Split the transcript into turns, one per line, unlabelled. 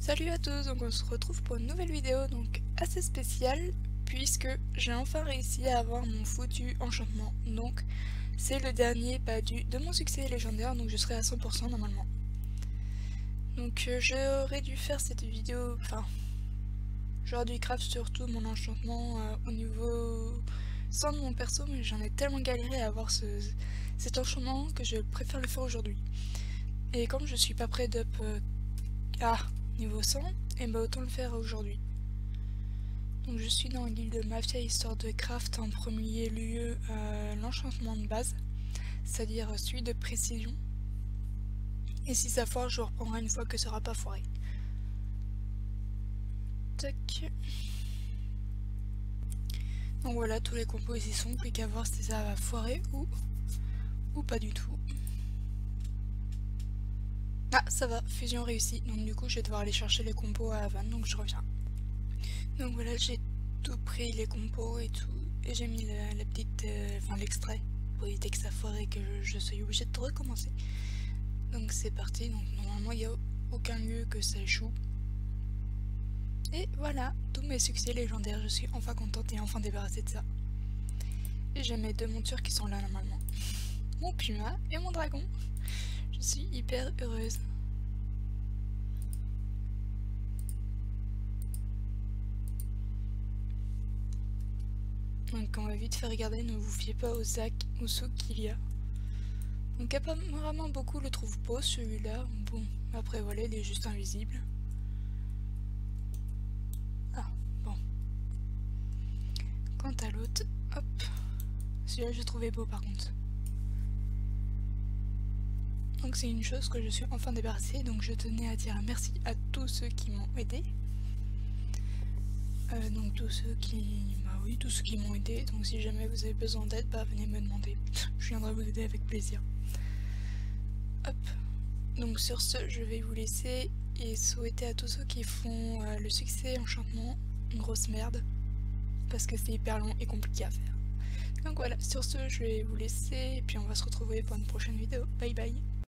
Salut à tous, donc on se retrouve pour une nouvelle vidéo donc assez spéciale puisque j'ai enfin réussi à avoir mon foutu enchantement. Donc c'est le dernier pas du, de mon succès légendaire donc je serai à 100% normalement. Donc euh, j'aurais dû faire cette vidéo, enfin j'aurais dû craft surtout mon enchantement euh, au niveau sans de mon perso mais j'en ai tellement galéré à avoir ce, cet enchantement que je préfère le faire aujourd'hui. Et comme je suis pas prêt d'up... Euh, ah niveau 100, et bah autant le faire aujourd'hui. Donc je suis dans l'île de Mafia histoire de craft en premier lieu euh, l'enchantement de base, c'est-à-dire celui de précision. Et si ça foire, je reprendrai une fois que ça sera pas foiré. Tac. Donc voilà, tous les compos ici sont, plus qu'à voir si ça va foirer ou pas du tout. Ah, ça va, fusion réussie. Donc du coup, je vais devoir aller chercher les compos à Havane, donc je reviens. Donc voilà, j'ai tout pris, les compos et tout. Et j'ai mis la, petite... Euh, enfin, l'extrait pour éviter que ça foire et que je, sois obligée de recommencer. Donc c'est parti. Donc normalement, il n'y a aucun lieu que ça échoue. Et voilà, tous mes succès légendaires. Je suis enfin contente et enfin débarrassée de ça. J'ai mes deux montures qui sont là normalement. Mon puma et mon dragon. Je suis hyper heureuse. Donc on va vite faire regarder, ne vous fiez pas aux sacs ou sous qu'il y a. Donc apparemment beaucoup le trouvent pas celui-là. Bon, après voilà, il est juste invisible. Ah, bon. Quant à l'autre, hop. Celui-là je trouvais beau par contre. Donc c'est une chose que je suis enfin débarrassée, donc je tenais à dire merci à tous ceux qui m'ont aidé. Euh, donc tous ceux qui... Bah oui, tous ceux qui m'ont aidé, donc si jamais vous avez besoin d'aide, bah venez me demander. je viendrai vous aider avec plaisir. Hop. Donc sur ce, je vais vous laisser et souhaiter à tous ceux qui font euh, le succès enchantement une grosse merde. Parce que c'est hyper long et compliqué à faire. Donc voilà, sur ce, je vais vous laisser et puis on va se retrouver pour une prochaine vidéo. Bye bye